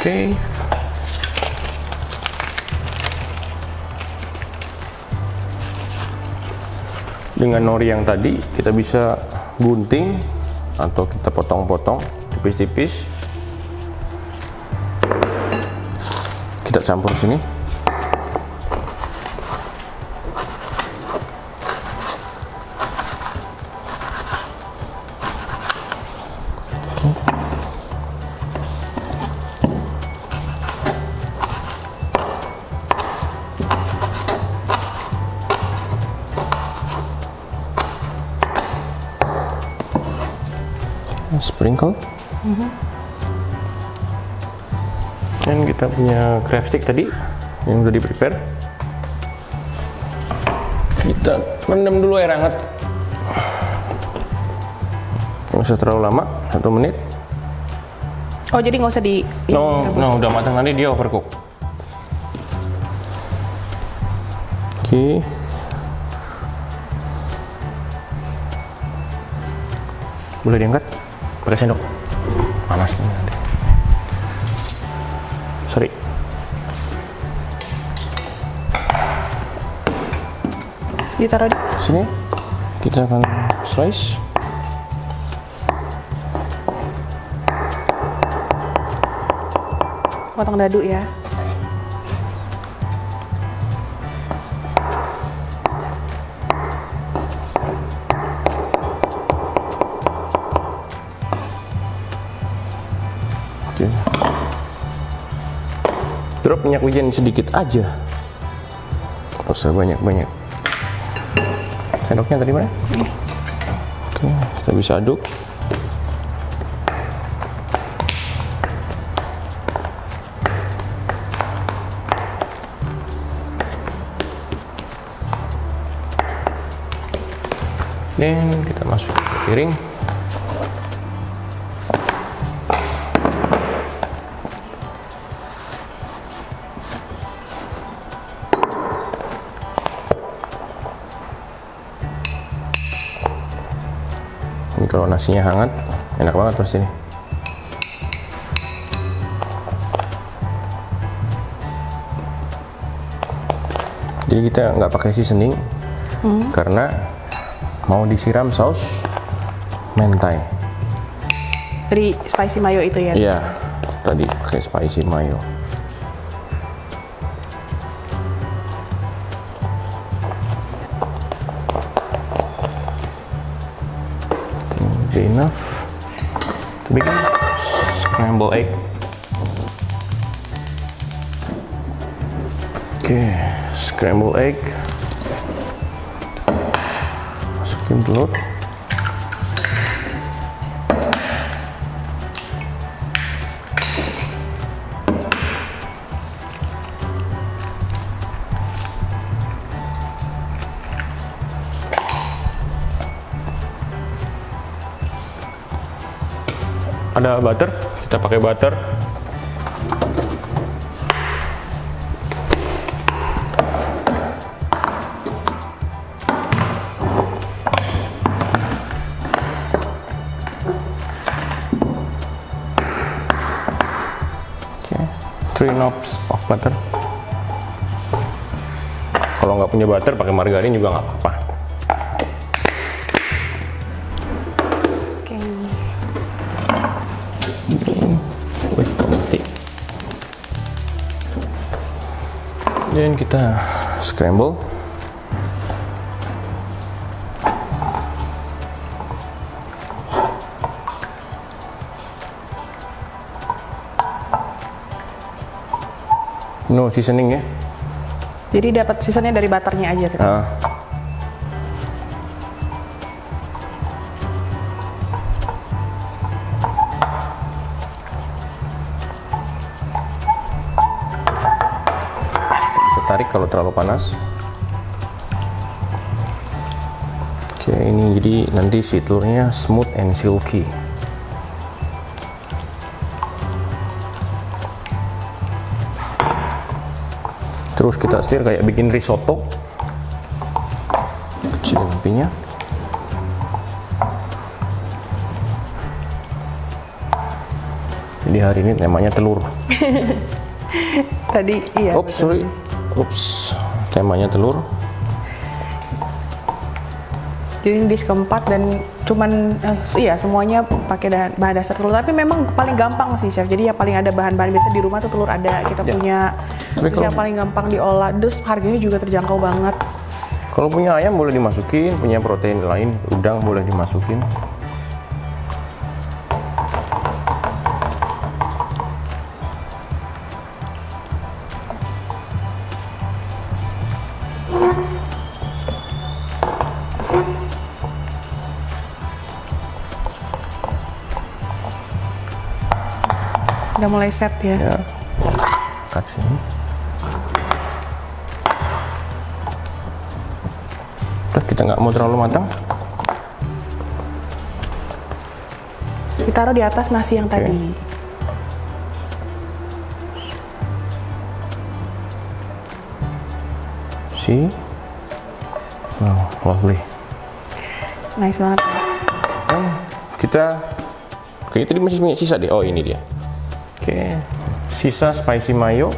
Oke. Dengan nori yang tadi kita bisa gunting atau kita potong-potong tipis-tipis. Kita campur sini. sprinkle. Dan kita punya crab stick tadi yang udah di prepare kita rendam dulu air hangat. Nggak usah terlalu lama satu menit. Oh jadi nggak usah di. no, no udah matang. Nanti dia overcook. Oke. Boleh diangkat? Pakai sendok. Panas Ditaruh di. sini kita akan slice Potong dadu ya. Oke. Drop minyak wijen sedikit aja. Usah banyak-banyak. Sendoknya tadi mana? Oke, kita bisa aduk. Dan kita masuk ke piring. Ini kalau nasinya hangat, enak banget pasti nih. Jadi kita nggak pakai seasoning karena mau disiram saus mentai. Dari spicy mayo itu ya. Iya, tadi pakai spicy mayo. Enough to bikin scramble egg. Oke, scramble egg. Masukin telur. Ada butter, kita pakai butter. Three knobs of butter. Kalau nggak punya butter, pakai margarin juga nggak apa-apa. Dan kita scramble. No seasoning ya. Jadi dapat seasonnya dari butternya aja tadi. Ah. Tarik kalau terlalu panas. Oke, ini jadi nanti si telurnya smooth and silky. Terus kita stir kayak bikin risotto. Kecil apinya. Jadi hari ini temanya telur. Tadi iya. Oops, sorry. Oops. Temanya telur. Jadi ini dish keempat dan cuman eh, iya semuanya pakai bahan, bahan dasar telur. Tapi memang paling gampang sih chef. Jadi ya paling ada bahan-bahan biasa di rumah tuh telur ada. Kita Ya. punya Tapi terus yang kalau- paling gampang diolah. Terus harganya juga terjangkau banget. Kalau punya ayam boleh dimasukin, punya protein lain, udang boleh dimasukin. Udah mulai set ya. Ya. Cut sini. Udah kita nggak mau terlalu matang. Ditaruh di atas nasi yang Oke. tadi. See? Wow, lovely. Nice banget. Mas. Kita Oke, tadi masih punya sisa deh. Oh, ini dia. Oke. Sisa spicy mayo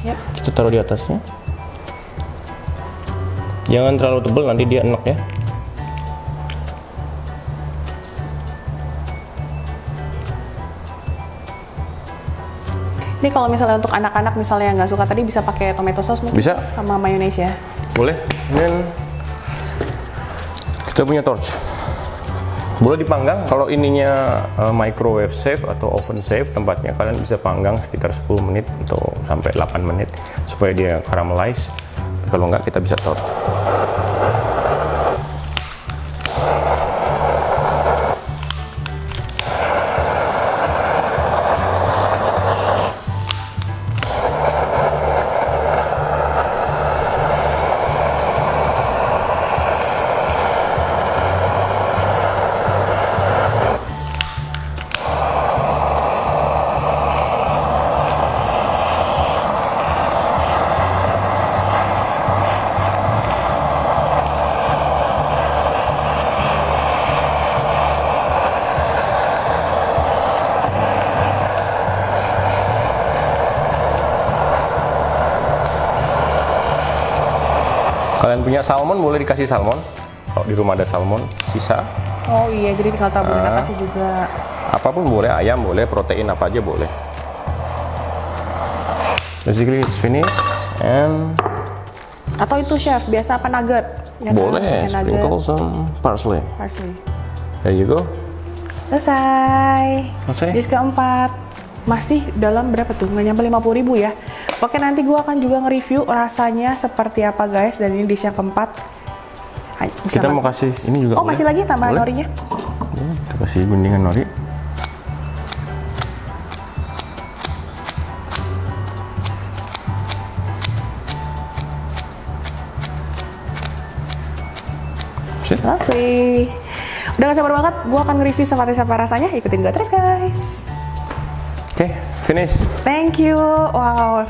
Yap. kita taruh di atasnya. Jangan terlalu tebal nanti dia enak ya. Ini kalau misalnya untuk anak-anak misalnya yang nggak suka tadi bisa pakai tomato sauce mungkin Bisa. sama mayones ya. Boleh. Dan kita punya torch. Boleh dipanggang kalau ininya eh, microwave safe atau oven safe tempatnya kalian bisa panggang sekitar 10 menit atau sampai 8 menit supaya dia caramelize. Kalau enggak kita bisa torch. Salmon boleh dikasih salmon. Kalau di rumah ada salmon, sisa Oh iya, jadi tinggal taburin Ah. atasnya juga. apa pun boleh, ayam boleh, protein apa aja boleh. Basically it's finished and Atau itu chef, biasa apa nugget? Ya boleh sprinkle some parsley. parsley. There you go. Selesai. Selesai. Dish keempat. masih dalam berapa tuh? Nggak nyampe 50 ribu ya. Oke nanti gue akan juga nge-review rasanya seperti apa guys. Dan ini dish yang keempat. Bisa Kita mau kasih ini juga Oh boleh? masih lagi tambahan Boleh? norinya? Boleh, Kita kasih guntingan nori. Lovely. Udah gak sabar banget, gue akan nge-review seperti apa rasanya. Ikutin gue terus guys. Oke, finish. Thank you. Wow.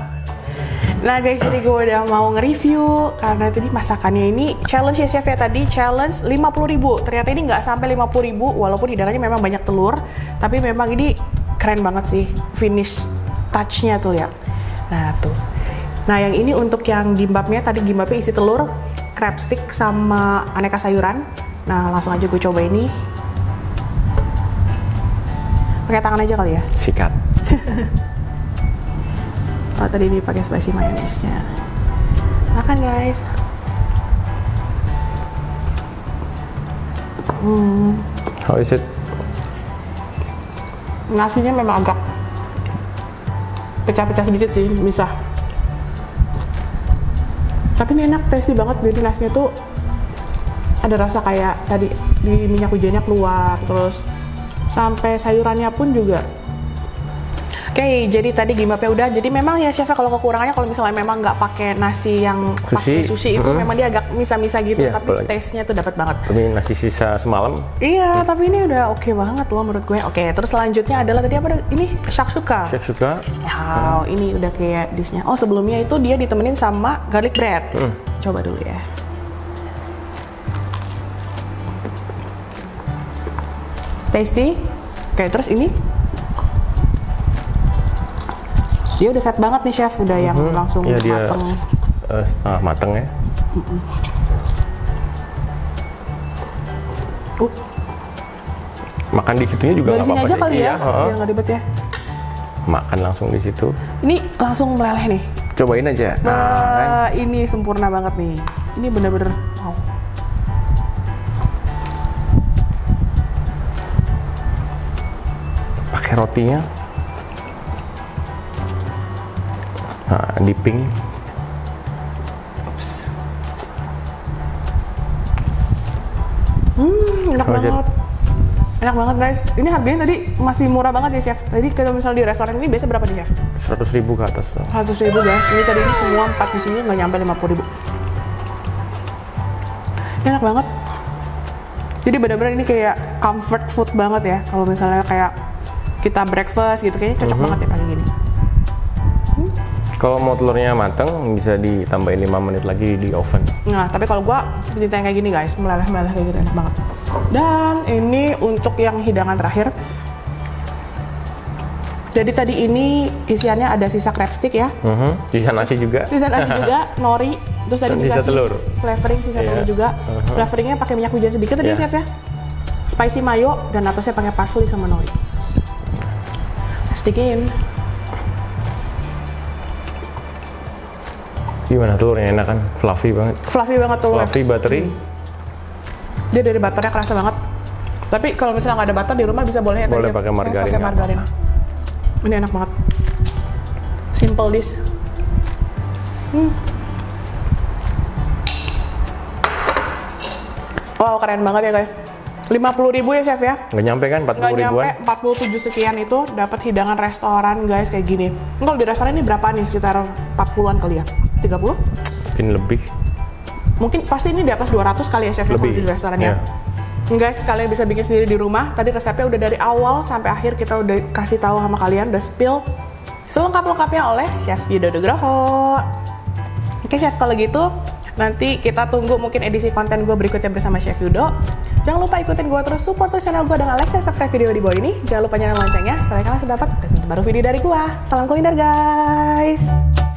Nah guys, jadi gue udah mau nge-review karena tadi masakannya ini challenge ya chef ya tadi challenge 50.000 Ternyata ini nggak sampai 50.000 walaupun hidangannya memang banyak telur, tapi memang ini keren banget sih finish touch-nya tuh lihat. Nah tuh. Nah yang ini untuk yang gimbapnya tadi gimbapnya isi telur, crab stick sama aneka sayuran. Nah langsung aja gue coba ini. Pakai tangan aja kali ya. Sikat. Oh tadi ini pakai spicy mayonnaise-nya. Makan guys. How is it? Nasinya memang agak pecah-pecah sedikit sih, misah. Tapi ini enak, tasty banget. Jadi nasinya tuh ada rasa kayak tadi di minyak hujannya keluar, terus sampai sayurannya pun juga. Oke, jadi tadi gimbapnya udah. Jadi memang ya chefnya kalau kekurangannya kalau misalnya memang nggak pakai nasi yang pakai Sushi. itu Mm-hmm. memang dia agak misa-misa gitu, Iya, tapi apalagi. taste-nya tuh dapat banget. Tapi nasi sisa semalam. Iya, tapi ini udah oke banget loh menurut gue. Oke, terus selanjutnya adalah tadi apa? Ini shakshuka. Chef suka. Wow, ini udah kayak dishnya. Oh, sebelumnya itu dia ditemenin sama garlic bread. Coba dulu ya. Tasty. Oke, terus ini dia udah set banget nih chef, udah yang langsung Iya dia mateng. eh, setengah mateng ya. Uh, Makan di situnya juga nggak apa-apa aja sih. kali Iya, ya, heeh. biar nggak ribet ya. Makan langsung di situ. Ini langsung meleleh nih. Cobain aja. Nah, kan. Wah, ini sempurna banget nih. Ini bener-bener wow. pakai rotinya. Nah, dipping. Ups. Hmm, enak banget. Enak banget guys. Ini harganya tadi masih murah banget ya chef. Tadi kalau misalnya di restoran ini biasa berapa nih chef? 100 ribu ke atas. tuh. 100 ribu guys. Ini tadi ini semua empat di sini nggak nyampe 50 ribu. Enak banget. Jadi benar-benar ini kayak comfort food banget ya. Kalau misalnya kayak kita breakfast gitu kayaknya cocok banget ya pakai gini. Kalau mau telurnya mateng bisa ditambahin 5 menit lagi di oven. Nah, tapi kalau gua pecinta yang kayak gini guys, meleleh-meleleh kayak gitu enak banget. Dan ini untuk yang hidangan terakhir. Jadi tadi ini isiannya ada sisa crab stick ya, Mhm. Sisa nasi juga. sisa nasi juga, nori, terus tadi Sisa telur. flavoring sisa Iya. telur juga. Flavoringnya pakai minyak hujan sedikit tadi Iya. chef ya. Spicy mayo dan atasnya pakai parsley sama nori. Stick in. Gimana telurnya enak kan? Fluffy banget. Fluffy banget tuh. Fluffy buttery. Dia dari butternya kerasa banget. Tapi kalau misalnya nggak ada butter di rumah bisa boleh ya. Boleh ya, pakai margarin, Pakai margarin. Ini enak banget. Simple dish. Hmm. Wow keren banget ya guys. 50.000 ribu ya chef ya. Nggak nyampe kan 40 Nggak ribuan? nyampe 47 sekian itu dapat hidangan restoran guys kayak gini. Ini Kalau di restoran ini berapa nih? Sekitar 40-an kali ya? 30? Mungkin lebih. Mungkin pasti ini di atas 200 kali ya chef ya Lebih, di restoran ya. ya. Guys, kalian bisa bikin sendiri di rumah. Tadi resepnya udah dari awal sampai akhir kita udah kasih tahu sama kalian, udah spill selengkap-lengkapnya oleh Chef Yudo Nugroho. Oke Chef, kalau gitu nanti kita tunggu mungkin edisi konten gue berikutnya bersama Chef Yudo. Jangan lupa ikutin gue terus, support terus channel gue dengan like dan subscribe video di bawah ini. Jangan lupa nyalain loncengnya supaya kalian dapat baru video dari gue. Salam kuliner guys!